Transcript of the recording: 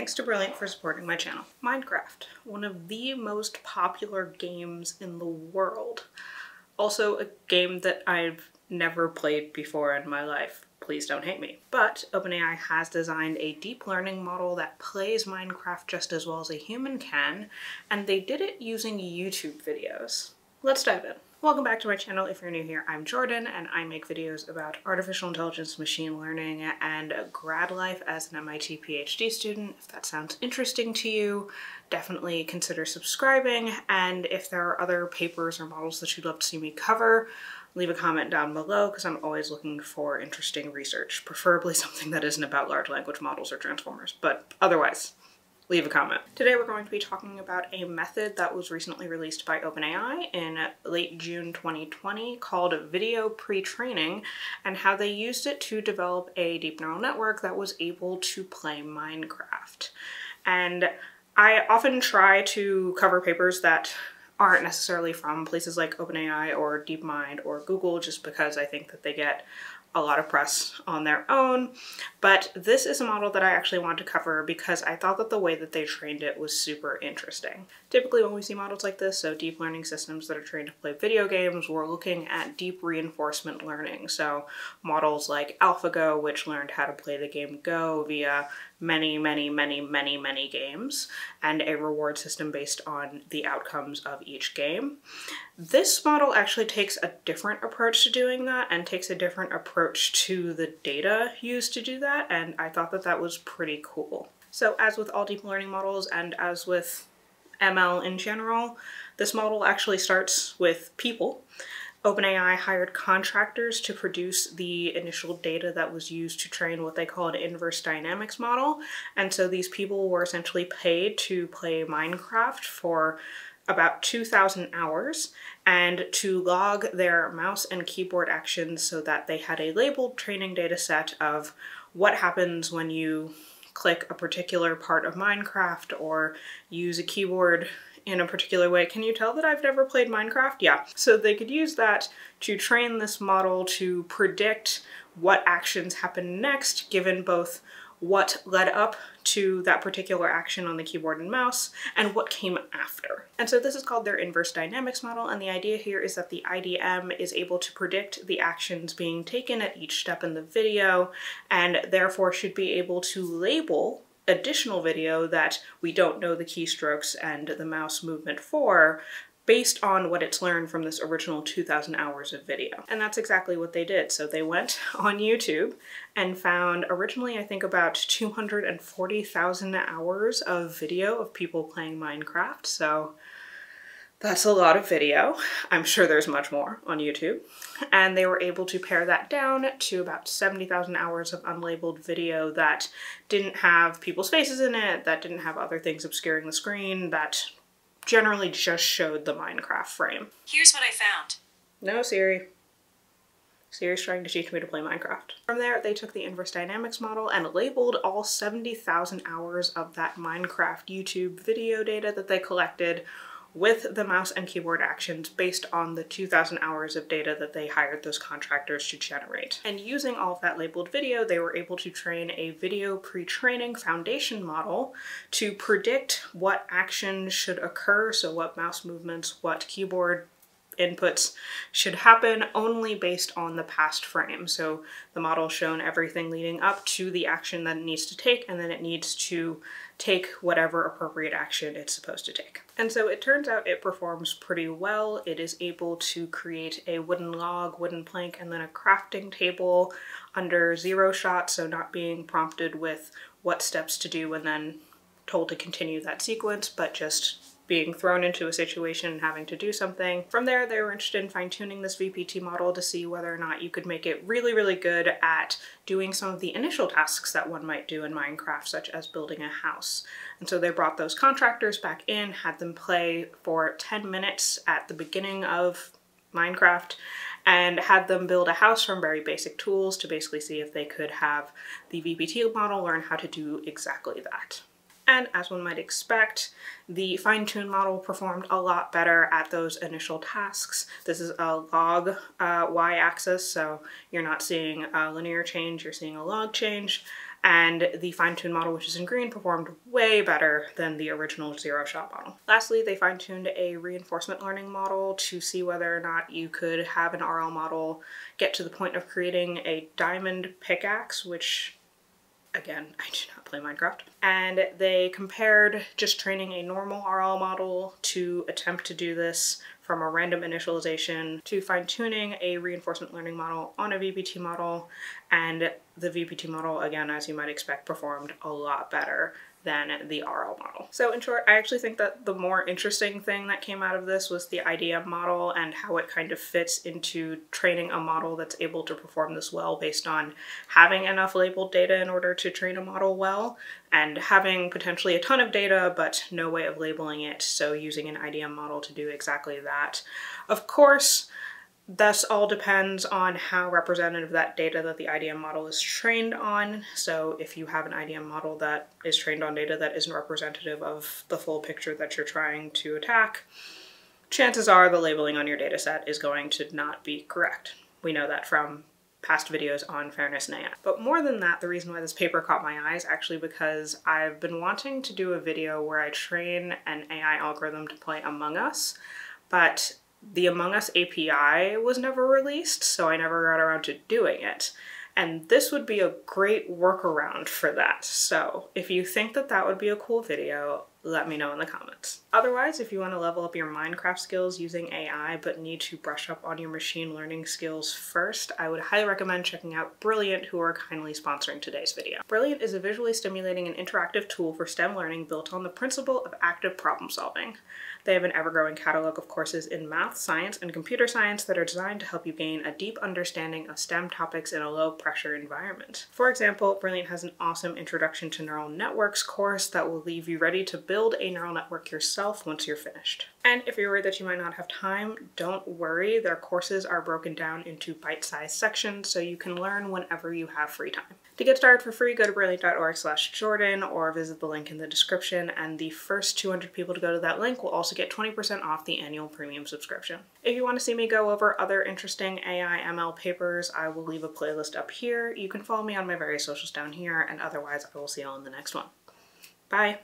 thanks to Brilliant for supporting my channel. Minecraft, one of the most popular games in the world. Also a game that I've never played before in my life. Please don't hate me. But OpenAI has designed a deep learning model that plays Minecraft just as well as a human can, and they did it using YouTube videos. Let's dive in. Welcome back to my channel. If you're new here, I'm Jordan and I make videos about artificial intelligence, machine learning, and grad life as an MIT PhD student. If that sounds interesting to you, definitely consider subscribing. And if there are other papers or models that you'd love to see me cover, leave a comment down below because I'm always looking for interesting research, preferably something that isn't about large language models or transformers, but otherwise, leave a comment. Today we're going to be talking about a method that was recently released by OpenAI in late June 2020 called video pre-training and how they used it to develop a deep neural network that was able to play Minecraft. And I often try to cover papers that aren't necessarily from places like OpenAI or DeepMind or Google just because I think that they get a lot of press on their own, but this is a model that I actually want to cover because I thought that the way that they trained it was super interesting. Typically when we see models like this, so deep learning systems that are trained to play video games, we're looking at deep reinforcement learning. So models like AlphaGo, which learned how to play the game Go via many, many, many, many, many games, and a reward system based on the outcomes of each game. This model actually takes a different approach to doing that and takes a different approach to the data used to do that, and I thought that that was pretty cool. So as with all deep learning models and as with ML in general, this model actually starts with people. OpenAI hired contractors to produce the initial data that was used to train what they call an inverse dynamics model. And so these people were essentially paid to play Minecraft for about 2,000 hours and to log their mouse and keyboard actions so that they had a labeled training data set of what happens when you click a particular part of Minecraft or use a keyboard in a particular way. Can you tell that I've never played Minecraft? Yeah. So they could use that to train this model to predict what actions happen next given both what led up to that particular action on the keyboard and mouse and what came after. And so this is called their inverse dynamics model and the idea here is that the IDM is able to predict the actions being taken at each step in the video and therefore should be able to label additional video that we don't know the keystrokes and the mouse movement for based on what it's learned from this original 2000 hours of video. And that's exactly what they did. So they went on YouTube and found originally I think about 240,000 hours of video of people playing Minecraft. So that's a lot of video. I'm sure there's much more on YouTube. And they were able to pare that down to about 70,000 hours of unlabeled video that didn't have people's faces in it, that didn't have other things obscuring the screen, that generally just showed the Minecraft frame. Here's what I found. No, Siri. Siri's trying to teach me to play Minecraft. From there, they took the inverse dynamics model and labeled all 70,000 hours of that Minecraft YouTube video data that they collected with the mouse and keyboard actions based on the 2,000 hours of data that they hired those contractors to generate. And using all of that labeled video, they were able to train a video pre-training foundation model to predict what actions should occur, so what mouse movements, what keyboard inputs should happen only based on the past frame. So the model shown everything leading up to the action that it needs to take and then it needs to take whatever appropriate action it's supposed to take. And so it turns out it performs pretty well. It is able to create a wooden log, wooden plank, and then a crafting table under zero shot, so not being prompted with what steps to do and then told to continue that sequence, but just being thrown into a situation and having to do something. From there, they were interested in fine-tuning this VPT model to see whether or not you could make it really, really good at doing some of the initial tasks that one might do in Minecraft, such as building a house. And so they brought those contractors back in, had them play for 10 minutes at the beginning of Minecraft, and had them build a house from very basic tools to basically see if they could have the VPT model learn how to do exactly that. And as one might expect, the fine-tuned model performed a lot better at those initial tasks. This is a log uh, y-axis, so you're not seeing a linear change, you're seeing a log change. and the fine-tuned model, which is in green, performed way better than the original zero-shot model. Lastly, they fine-tuned a reinforcement learning model to see whether or not you could have an RL model get to the point of creating a diamond pickaxe, which again, I do not play Minecraft. And they compared just training a normal RL model to attempt to do this from a random initialization to fine tuning a reinforcement learning model on a VPT model. And the VPT model, again, as you might expect, performed a lot better than the RL model. So in short, I actually think that the more interesting thing that came out of this was the IDM model and how it kind of fits into training a model that's able to perform this well based on having enough labeled data in order to train a model well and having potentially a ton of data but no way of labeling it, so using an IDM model to do exactly that. Of course, this all depends on how representative that data that the IDM model is trained on. So if you have an IDM model that is trained on data that isn't representative of the full picture that you're trying to attack, chances are the labeling on your dataset is going to not be correct. We know that from past videos on fairness in AI. But more than that, the reason why this paper caught my eye is actually because I've been wanting to do a video where I train an AI algorithm to play Among Us, but the Among Us API was never released, so I never got around to doing it. And this would be a great workaround for that. So if you think that that would be a cool video, let me know in the comments. Otherwise, if you want to level up your Minecraft skills using AI but need to brush up on your machine learning skills first, I would highly recommend checking out Brilliant, who are kindly sponsoring today's video. Brilliant is a visually stimulating and interactive tool for STEM learning built on the principle of active problem solving. They have an ever-growing catalog of courses in math, science, and computer science that are designed to help you gain a deep understanding of STEM topics in a low-pressure environment. For example, Brilliant has an awesome Introduction to Neural Networks course that will leave you ready to build a neural network yourself once you're finished. And if you're worried that you might not have time, don't worry. Their courses are broken down into bite-sized sections so you can learn whenever you have free time. To get started for free, go to brilliant.org slash Jordan or visit the link in the description and the first 200 people to go to that link will also get 20% off the annual premium subscription. If you want to see me go over other interesting AI ML papers, I will leave a playlist up here. You can follow me on my various socials down here and otherwise I will see you all in the next one. Bye!